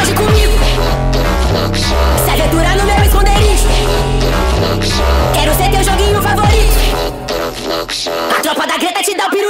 foge comigo. Se aventurar no meu esconderijo. Quero ser teu joguinho favorito. A tropa da Greta te dá o piru.